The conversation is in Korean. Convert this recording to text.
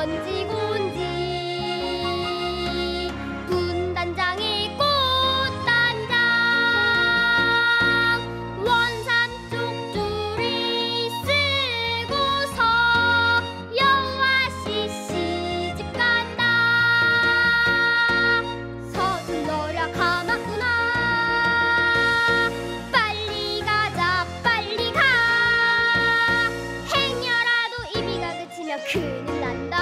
곤지곤지. 군단장이 꽃단장. 원산 쪽줄이 쓰고서 여와씨 시집간다. 서둘러라 가마구나. 빨리 가자 빨리 가. 행여라도 이비가 그치면 큰일 난다.